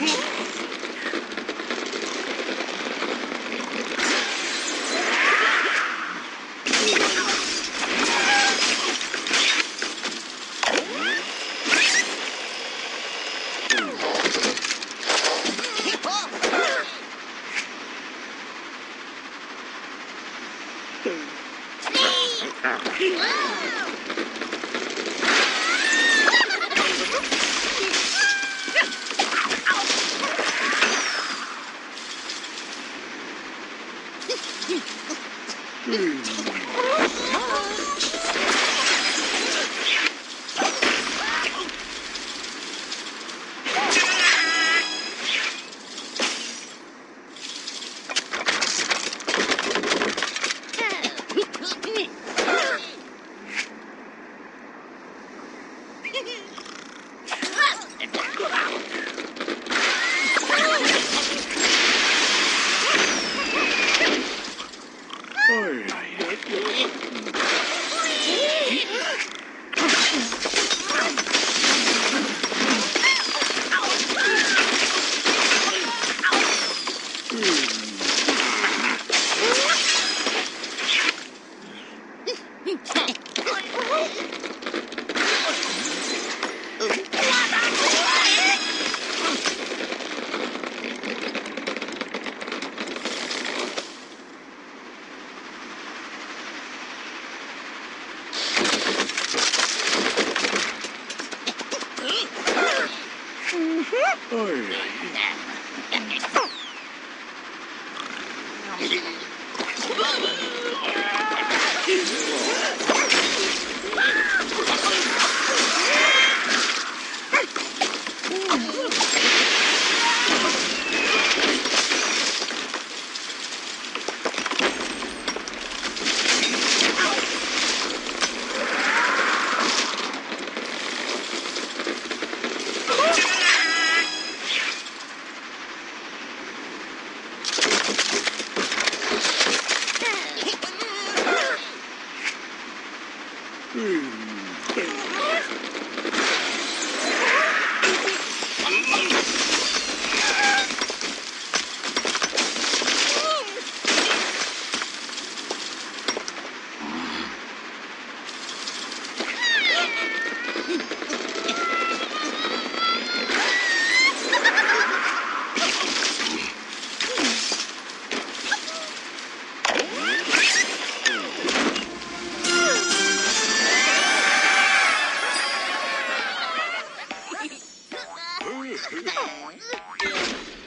Wow! Wow. 二人 Mm. ピュッ!